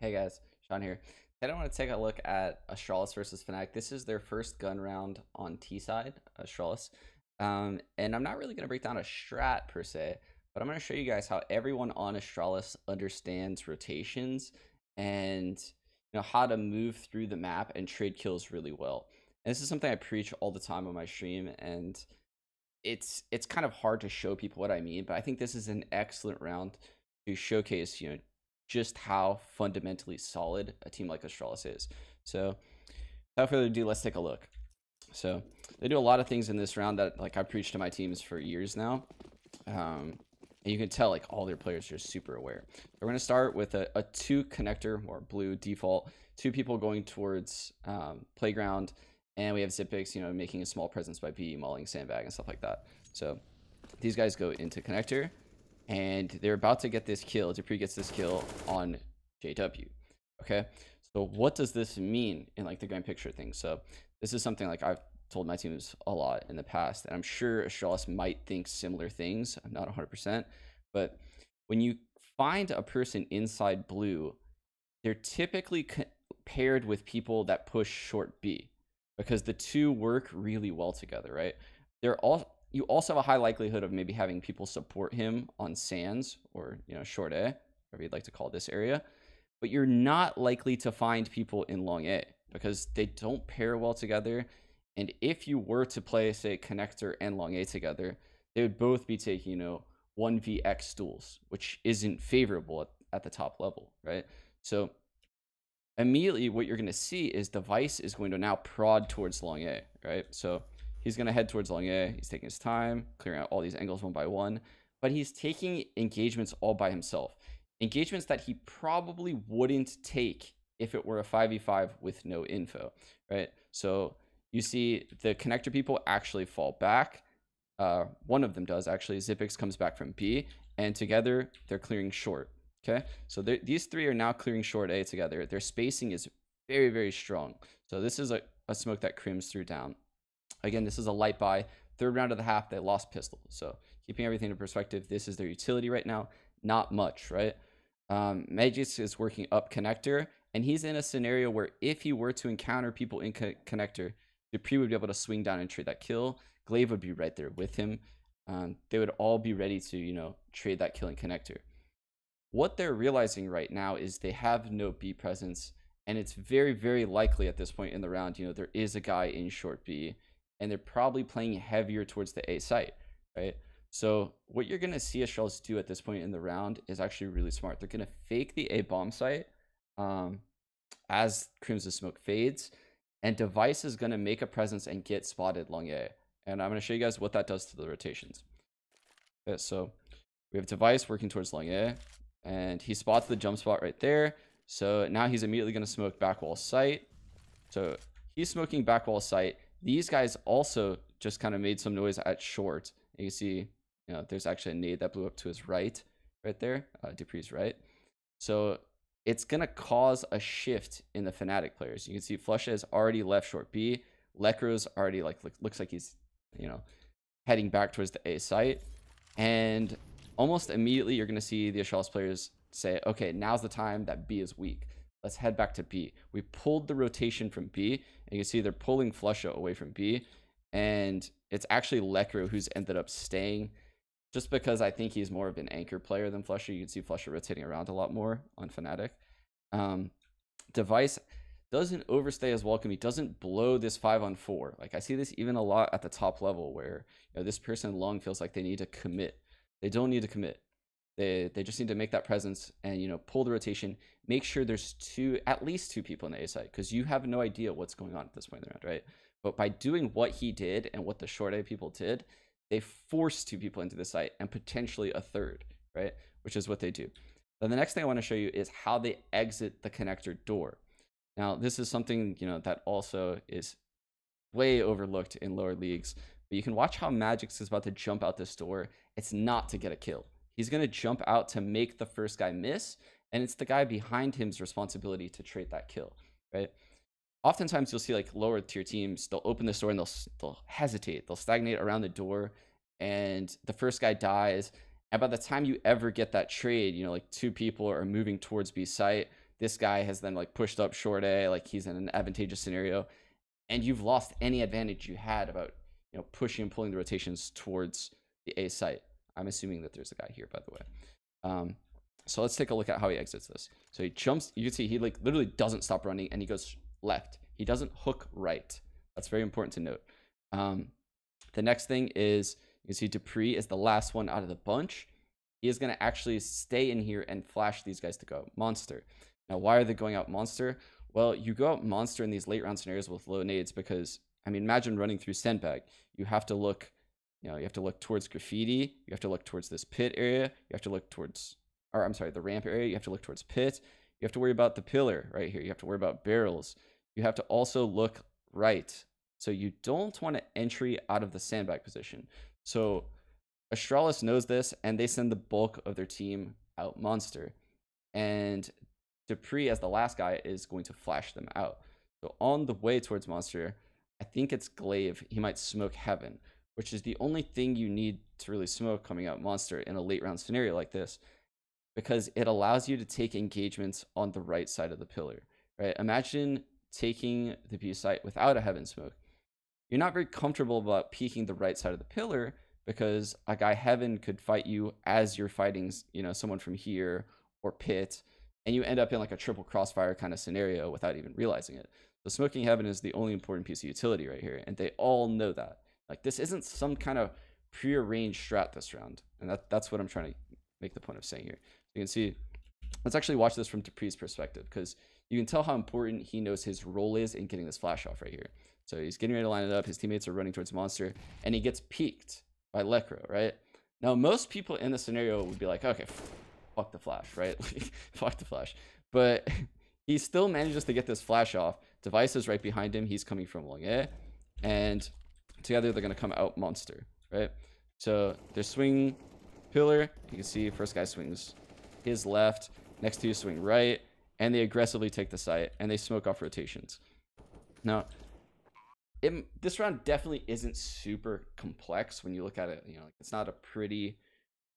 Hey guys, Sean here. Today I want to take a look at Astralis versus Fnatic. This is their first gun round on T side, Astralis. Um, and I'm not really going to break down a strat per se, but I'm going to show you guys how everyone on Astralis understands rotations and you know how to move through the map and trade kills really well. And this is something I preach all the time on my stream, and it's it's kind of hard to show people what I mean, but I think this is an excellent round to showcase you know just how fundamentally solid a team like Astralis is. So without further ado, let's take a look. So they do a lot of things in this round that like I preached to my teams for years now. Um, and you can tell like all their players are super aware. We're going to start with a, a two connector or blue default, two people going towards um, playground, and we have Xyp9x, you know, making a small presence by B, mauling sandbag and stuff like that. So these guys go into connector and they're about to get this kill. dupreeh gets this kill on JW. Okay, so what does this mean in like the grand picture thing? So this is something like I've told my teams a lot in the past, and I'm sure Astralis might think similar things. I'm not 100%, but when you find a person inside blue, they're typically paired with people that push short B because the two work really well together, right? They're all you also have a high likelihood of maybe having people support him on sands or you know short A, whatever you'd like to call this area. But you're not likely to find people in long A because they don't pair well together. And if you were to play, say, connector and long A together, they would both be taking, you know, 1vx stools, which isn't favorable at, at the top level, right? So immediately what you're going to see is the Device is going to now prod towards long A, right? So He's going to head towards long A. He's taking his time, clearing out all these angles one by one, but he's taking engagements all by himself. Engagements that he probably wouldn't take if it were a 5v5 with no info, right? So you see the connector people actually fall back. Uh, one of them does actually. Xyp9x comes back from B, and together they're clearing short. Okay, so these three are now clearing short A together. Their spacing is very, very strong. So this is a, a smoke that Krimz through down. Again, this is a light buy. Third round of the half, they lost pistol. So keeping everything in perspective, this is their utility right now. Not much, right? Um, is working up connector, and he's in a scenario where if he were to encounter people in co connector, dupreeh would be able to swing down and trade that kill. Glaive would be right there with him. Um, they would all be ready to, you know, trade that kill in connector. What they're realizing right now is they have no B presence, and it's very, very likely at this point in the round, you know, there is a guy in short B and they're probably playing heavier towards the A site, right? So what you're going to see Astralis do at this point in the round is actually really smart. They're going to fake the A bomb site um, as Krimz's Smoke fades, and Device is going to make a presence and get spotted long A. And I'm going to show you guys what that does to the rotations. Okay, so we have Device working towards long A, and he spots the jump spot right there. So now he's immediately going to smoke back wall site. So he's smoking back wall site. These guys also just kind of made some noise at short. You see, you know, there's actually a nade that blew up to his right, right there, uh, dupreeh's right. So it's going to cause a shift in the Fnatic players. You can see flusha has already left short B. Lekr0's already like looks like he's, you know, heading back towards the A site. And almost immediately you're going to see the Astralis players say, okay, now's the time that B is weak. Let's head back to B. We pulled the rotation from B, and you can see they're pulling flusha away from B. And it's actually Lekr0 who's ended up staying just because I think he's more of an anchor player than flusha. You can see flusha rotating around a lot more on Fnatic. Um, Device doesn't overstay as welcome. He doesn't blow this five on four. Like I see this even a lot at the top level where you know, this person long feels like they need to commit. They don't need to commit. They they just need to make that presence and you know pull the rotation. Make sure there's two at least two people in the A site because you have no idea what's going on at this point in the round, right? But by doing what he did and what the short A people did, they forced two people into the site and potentially a third, right? Which is what they do. Then the next thing I want to show you is how they exit the connector door. Now, this is something, you know, that also is way overlooked in lower leagues. But you can watch how Magisk is about to jump out this door. It's not to get a kill. He's going to jump out to make the first guy miss, and it's the guy behind him's responsibility to trade that kill, right? Oftentimes you'll see like lower tier teams, they'll open the door and they'll, they'll hesitate. They'll stagnate around the door and the first guy dies. And by the time you ever get that trade, you know, like two people are moving towards B site, this guy has then like pushed up short A, like he's in an advantageous scenario, and you've lost any advantage you had about you know pushing and pulling the rotations towards the A site. I'm assuming that there's a guy here, by the way. Um, so let's take a look at how he exits this. So he jumps. You can see he like literally doesn't stop running, and he goes left. He doesn't hook right. That's very important to note. Um, the next thing is you can see dupreeh is the last one out of the bunch. He is going to actually stay in here and flash these guys to go monster. Now, why are they going out monster? Well, you go out monster in these late round scenarios with low nades because, I mean, imagine running through sandbag. You have to look, you know, you have to look towards graffiti. You have to look towards this pit area. You have to look towards, or I'm sorry, the ramp area. You have to look towards pit. You have to worry about the pillar right here. You have to worry about barrels. You have to also look right. So you don't want to entry out of the sandbag position. So Astralis knows this, and they send the bulk of their team out monster. And dupreeh, as the last guy, is going to flash them out. So on the way towards monster, I think it's Glaive. He might smoke heaven, which is the only thing you need to really smoke coming out monster in a late round scenario like this, because it allows you to take engagements on the right side of the pillar. Right? Imagine taking the B site without a heaven smoke. You're not very comfortable about peeking the right side of the pillar because a guy heaven could fight you as you're fighting, you know, someone from here or pit, and you end up in like a triple crossfire kind of scenario without even realizing it. So smoking heaven is the only important piece of utility right here, and they all know that. Like this isn't some kind of prearranged strat this round, and that that's what I'm trying to make the point of saying here. You can see, let's actually watch this from dupreeh's perspective because you can tell how important he knows his role is in getting this flash off right here. So he's getting ready to line it up. His teammates are running towards monster, and he gets peeked by Lekr0, right? Now, most people in the scenario would be like, okay, fuck the flash, right? fuck the flash. But he still manages to get this flash off. Device is right behind him. He's coming from long A. And together they're going to come out monster, right? So they swing pillar. You can see first guy swings his left. Next two swing right. And they aggressively take the site. And they smoke off rotations. Now, it, this round definitely isn't super complex when you look at it. You know, like it's not a pretty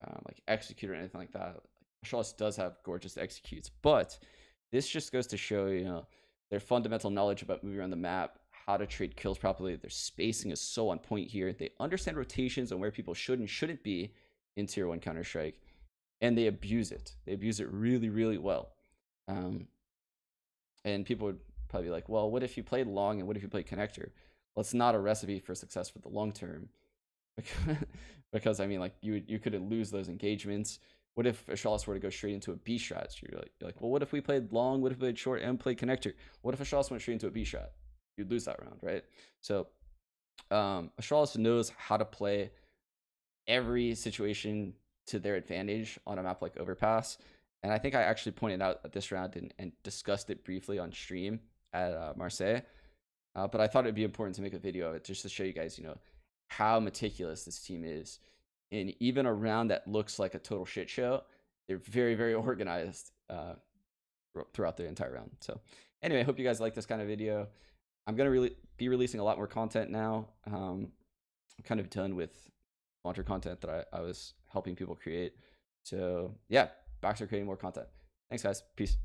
um, like execute or anything like that. Astralis does have gorgeous executes, but this just goes to show you know their fundamental knowledge about moving around the map, how to trade kills properly. Their spacing is so on point here. They understand rotations and where people should and shouldn't be in tier one Counter Strike, and they abuse it. They abuse it really, really well. Um, and people would probably be like, "Well, what if you played long and what if you played connector?" well, it's not a recipe for success for the long term because I mean, like you you could lose those engagements. What if Astralis were to go straight into a B strat? You're like, you're like, well, what if we played long? What if we played short and played connector? What if Astralis went straight into a B strat? You'd lose that round, right? So, um, Astralis knows how to play every situation to their advantage on a map like Overpass. And I think I actually pointed out this round and, and discussed it briefly on stream at uh, Marseille. Uh, but I thought it'd be important to make a video of it just to show you guys, you know, how meticulous this team is. And even a round that looks like a total shit show, they're very, very organized uh, throughout the entire round. So anyway, I hope you guys like this kind of video. I'm to really be releasing a lot more content now. Um, I'm kind of done with launcher content that I, I was helping people create. So yeah, back to creating more content. Thanks guys. Peace.